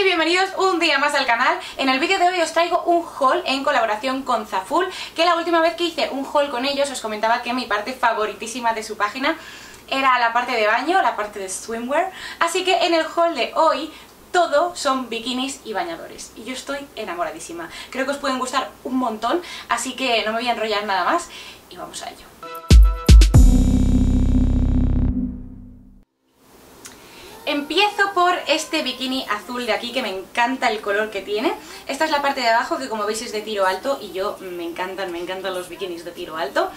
y bienvenidos un día más al canal. En el vídeo de hoy os traigo un haul en colaboración con Zaful, que la última vez que hice un haul con ellos os comentaba que mi parte favoritísima de su página era la parte de baño, la parte de swimwear, así que en el haul de hoy todo son bikinis y bañadores y yo estoy enamoradísima. Creo que os pueden gustar un montón, así que no me voy a enrollar nada más y vamos a ello. Empiezo por este bikini azul de aquí que me encanta el color que tiene. Esta es la parte de abajo que como veis es de tiro alto y yo me encantan, me encantan los bikinis de tiro alto.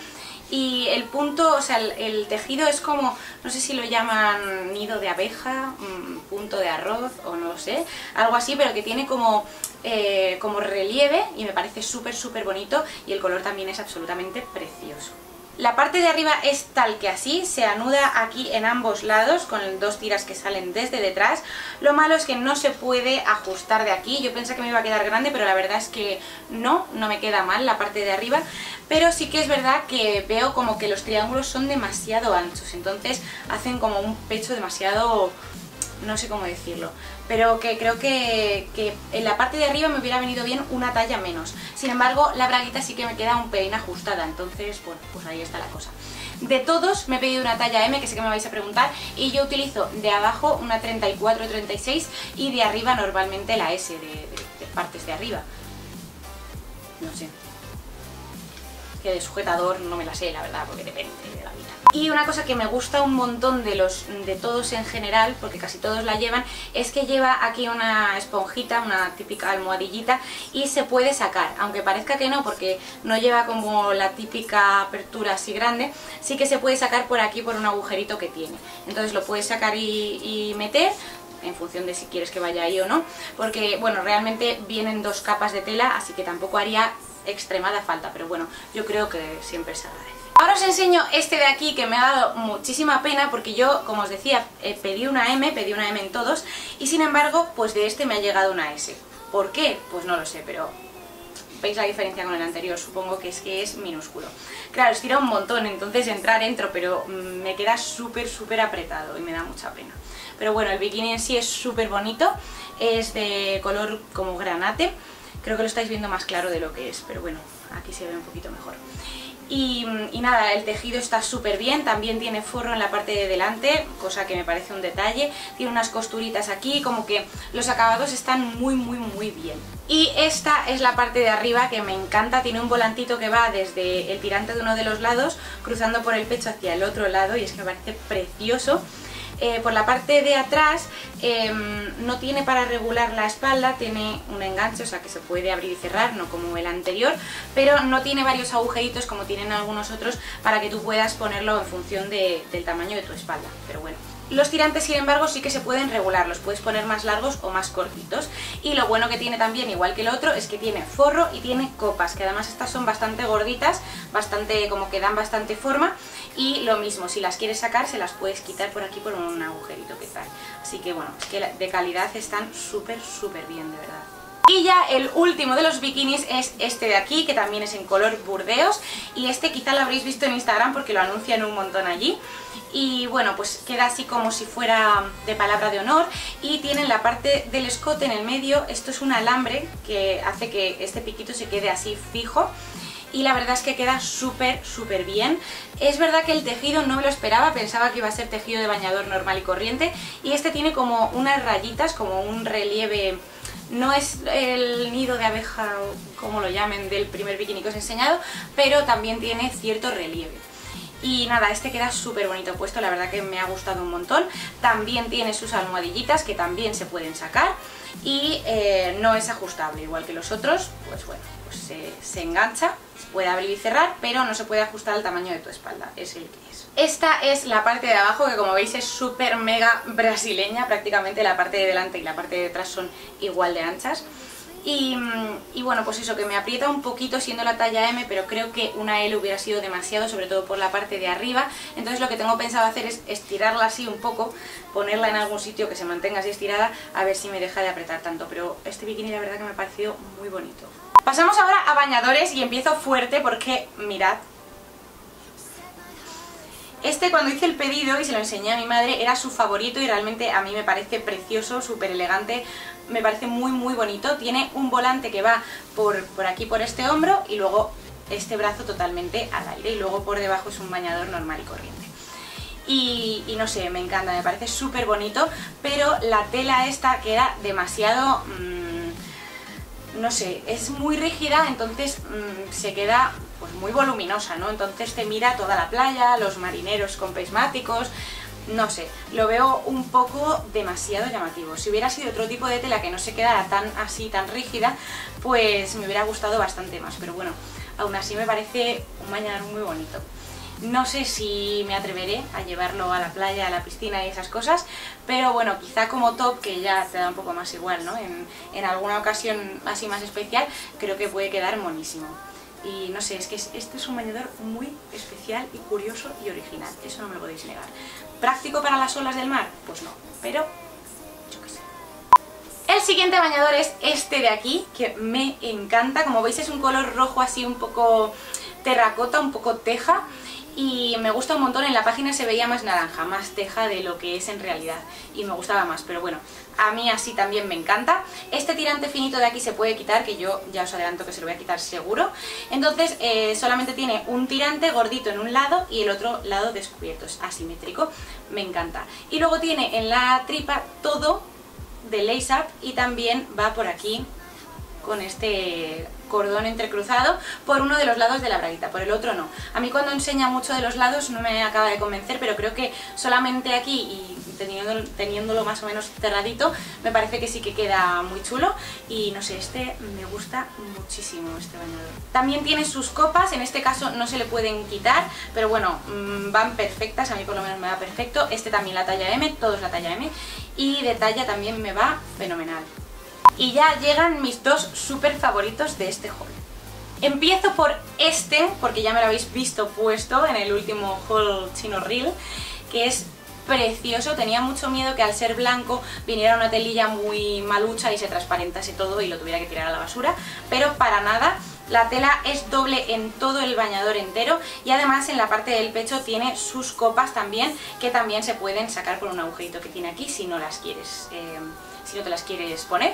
Y el punto, o sea, el, tejido es como, no sé si lo llaman nido de abeja, mm, punto de arroz o no sé, algo así, pero que tiene como, eh, como relieve y me parece súper súper bonito y el color también es absolutamente precioso. La parte de arriba es tal que así, se anuda aquí en ambos lados con dos tiras que salen desde detrás. Lo malo es que no se puede ajustar de aquí, yo pensé que me iba a quedar grande, pero la verdad es que no, no me queda mal la parte de arriba. Pero sí que es verdad que veo como que los triángulos son demasiado anchos, entonces hacen como un pecho demasiado no sé cómo decirlo, pero que creo que, en la parte de arriba me hubiera venido bien una talla menos. Sin embargo, la braguita sí que me queda un pelín ajustada, entonces, bueno, pues ahí está la cosa. De todos me he pedido una talla M, que sé que me vais a preguntar, y yo utilizo de abajo una 34-36 y de arriba normalmente la S, de partes de arriba. No sé, que de sujetador no me la sé, la verdad, porque depende de la vida. Y una cosa que me gusta un montón de los de todos en general, porque casi todos la llevan, es que lleva aquí una esponjita, una típica almohadillita, y se puede sacar, aunque parezca que no, porque no lleva como la típica apertura así grande, sí que se puede sacar por aquí por un agujerito que tiene. Entonces lo puedes sacar y, y meter, en función de si quieres que vaya ahí o no, porque bueno, realmente vienen dos capas de tela, así que tampoco haría extremada falta, pero bueno, yo creo que siempre se agradece. Ahora os enseño este de aquí que me ha dado muchísima pena porque yo, como os decía, eh, pedí una M, pedí una M en todos y sin embargo, pues de este me ha llegado una S. ¿Por qué? Pues no lo sé, pero veis la diferencia con el anterior, supongo que es que es minúsculo. Claro, estira un montón, entonces entrar entro, pero mm, me queda súper, súper apretado y me da mucha pena. Pero bueno, el bikini en sí es súper bonito, es de color como granate, Creo que lo estáis viendo más claro de lo que es, pero bueno, aquí se ve un poquito mejor. Y, nada, el tejido está súper bien, también tiene forro en la parte de delante, cosa que me parece un detalle, tiene unas costuritas aquí, como que los acabados están muy muy muy bien. Y esta es la parte de arriba que me encanta, tiene un volantito que va desde el tirante de uno de los lados, cruzando por el pecho hacia el otro lado y es que me parece precioso. Eh, por la parte de atrás em, no tiene para regular la espalda, tiene un enganche, o sea que se puede abrir y cerrar, no como el anterior, pero no tiene varios agujeritos como tienen algunos otros para que tú puedas ponerlo en función del tamaño de tu espalda, pero bueno. Los tirantes, sin embargo, sí que se pueden regular, los puedes poner más largos o más cortitos. Y lo bueno que tiene también, igual que el otro, es que tiene forro y tiene copas, que además estas son bastante gorditas, bastante como que dan bastante forma. Y lo mismo, si las quieres sacar, se las puedes quitar por aquí por un agujerito que tal. Así que bueno, es que de calidad están súper, súper bien, de verdad. Y ya el último de los bikinis es este de aquí, que también es en color burdeos. Y este quizá lo habréis visto en Instagram porque lo anuncian un montón allí. Y bueno, pues queda así como si fuera de palabra de honor. Y tiene la parte del escote en el medio, esto es un alambre que hace que este piquito se quede así fijo. Y la verdad es que queda súper súper bien. Es verdad que el tejido no me lo esperaba, pensaba que iba a ser tejido de bañador normal y corriente. Y este tiene como unas rayitas, como un relieve no es el nido de abeja, como lo llamen, del primer bikini que os he enseñado, pero también tiene cierto relieve. Y nada, este queda súper bonito puesto, la verdad que me ha gustado un montón. También tiene sus almohadillitas que también se pueden sacar y eh, no es ajustable, igual que los otros, pues bueno, pues se, engancha, se puede abrir y cerrar, pero no se puede ajustar al tamaño de tu espalda, es el que es. Esta es la parte de abajo que como veis es súper mega brasileña, prácticamente la parte de delante y la parte de detrás son igual de anchas. Y, bueno, pues eso, que me aprieta un poquito siendo la talla M, pero creo que una L hubiera sido demasiado, sobre todo por la parte de arriba. Entonces lo que tengo pensado hacer es estirarla así un poco, ponerla en algún sitio que se mantenga así estirada, a ver si me deja de apretar tanto. Pero este bikini la verdad que me ha parecido muy bonito. Pasamos ahora a bañadores y empiezo fuerte porque, mirad, Este cuando hice el pedido y se lo enseñé a mi madre era su favorito y realmente a mí me parece precioso, súper elegante, me parece muy muy bonito. Tiene un volante que va por, por aquí por este hombro y luego este brazo totalmente al aire y luego por debajo es un bañador normal y corriente. Y, no sé, me encanta, me parece súper bonito, pero la tela esta queda demasiado... Mm, no sé, es muy rígida, entonces mm, se queda pues muy voluminosa, ¿no? Entonces te mira toda la playa, los marineros con prismáticos, no sé, lo veo un poco demasiado llamativo. Si hubiera sido otro tipo de tela que no se quedara tan así, tan rígida, pues me hubiera gustado bastante más, pero bueno, aún así me parece un bañador muy bonito. No sé si me atreveré a llevarlo a la playa, a la piscina y esas cosas, pero bueno, quizá como top, que ya te da un poco más igual, ¿no? En, en alguna ocasión así más especial, creo que puede quedar monísimo. Y no sé, es que este es un bañador muy especial y curioso y original, eso no me lo podéis negar. ¿Práctico para las olas del mar? Pues no, pero yo qué sé. El siguiente bañador es este de aquí, que me encanta. Como veis es un color rojo así un poco terracota, un poco teja y me gusta un montón, en la página se veía más naranja, más teja de lo que es en realidad y me gustaba más, pero bueno, a mí así también me encanta. Este tirante finito de aquí se puede quitar, que yo ya os adelanto que se lo voy a quitar seguro. Entonces eh, solamente tiene un tirante gordito en un lado y el otro lado descubierto, es asimétrico, me encanta. Y luego tiene en la tripa todo de lace up y también va por aquí con este cordón entrecruzado por uno de los lados de la braguita, por el otro no. A mí cuando enseña mucho de los lados no me acaba de convencer, pero creo que solamente aquí y teniéndolo, más o menos cerradito, me parece que sí que queda muy chulo y no sé, este me gusta muchísimo este bañador. También tiene sus copas, en este caso no se le pueden quitar, pero bueno, mm, van perfectas, a mí por lo menos me va perfecto. Este también la talla M, todos la talla M y de talla también me va fenomenal. Y ya llegan mis dos súper favoritos de este haul. Empiezo por este, porque ya me lo habéis visto puesto en el último haul chino reel, que es precioso, tenía mucho miedo que al ser blanco viniera una telilla muy malucha y se transparentase todo y lo tuviera que tirar a la basura, pero para nada, la tela es doble en todo el bañador entero y además en la parte del pecho tiene sus copas también, que también se pueden sacar por un agujerito que tiene aquí si no las quieres, eh, si no te las quieres poner.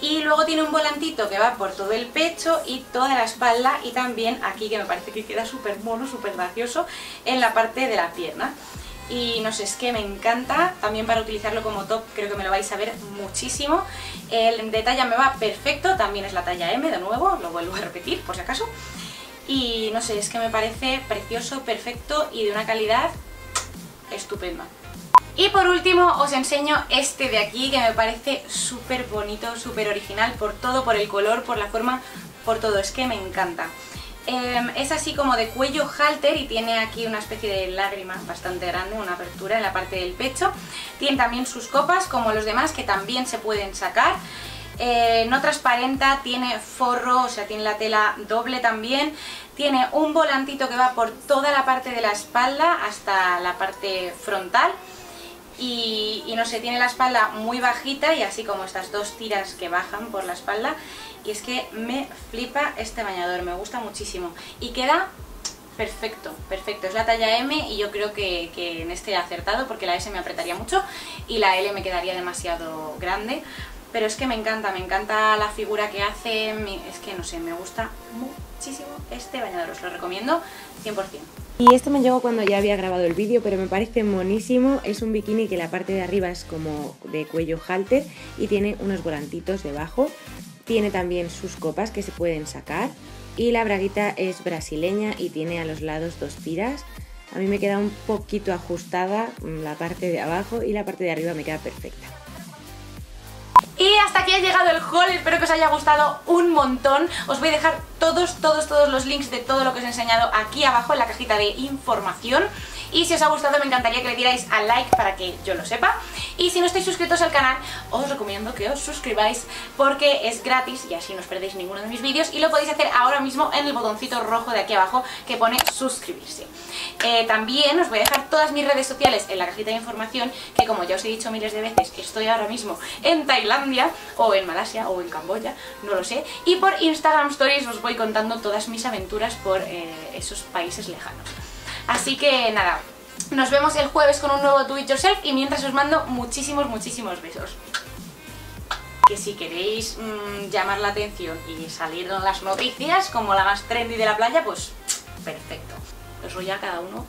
Y luego tiene un volantito que va por todo el pecho y toda la espalda y también aquí que me parece que queda súper mono, súper gracioso en la parte de la pierna. Y no sé, es que me encanta, también para utilizarlo como top creo que me lo vais a ver muchísimo. El de talla me va perfecto, también es la talla M de nuevo, lo vuelvo a repetir por si acaso. Y no sé, es que me parece precioso, perfecto y de una calidad estupenda y por último os enseño este de aquí que me parece súper bonito, súper original por todo, por el color, por la forma, por todo, es que me encanta. Em, es así como de cuello halter y tiene aquí una especie de lágrima bastante grande, una apertura en la parte del pecho. Tiene también sus copas como los demás que también se pueden sacar. Eh, no transparenta, tiene forro, o sea, tiene la tela doble también. Tiene un volantito que va por toda la parte de la espalda hasta la parte frontal y, no sé, tiene la espalda muy bajita y así como estas dos tiras que bajan por la espalda. Y es que me flipa este bañador, me gusta muchísimo. Y queda perfecto, perfecto, es la talla M y yo creo que, que en este he acertado porque la S me apretaría mucho y la L me quedaría demasiado grande. Pero es que me encanta, me encanta la figura que hace, es que no sé, me gusta muchísimo este bañador, os lo recomiendo 100%. Y esto me llegó cuando ya había grabado el vídeo, pero me parece monísimo. Es un bikini que la parte de arriba es como de cuello halter y tiene unos volantitos debajo. Tiene también sus copas que se pueden sacar. Y la braguita es brasileña y tiene a los lados dos tiras. A mí me queda un poquito ajustada la parte de abajo y la parte de arriba me queda perfecta. Y hasta aquí ha llegado el haul, espero que os haya gustado un montón. Os voy a dejar todos, todos, todos los links de todo lo que os he enseñado aquí abajo en la cajita de información. Y si os ha gustado me encantaría que le dierais al like para que yo lo sepa. Y si no estáis suscritos al canal, os recomiendo que os suscribáis porque es gratis y así no os perdéis ninguno de mis vídeos. Y lo podéis hacer ahora mismo en el botoncito rojo de aquí abajo que pone suscribirse. Eh, también os voy a dejar todas mis redes sociales en la cajita de información que como ya os he dicho miles de veces, estoy ahora mismo en Tailandia o en Malasia o en Camboya, no lo sé. Y por Instagram Stories os voy contando todas mis aventuras por eh, esos países lejanos. Así que nada, Nos vemos el jueves con un nuevo Do It Yourself y mientras os mando muchísimos, muchísimos besos. Que si queréis mm, llamar la atención y salir en las noticias como la más trendy de la playa, pues perfecto. Eso ya cada uno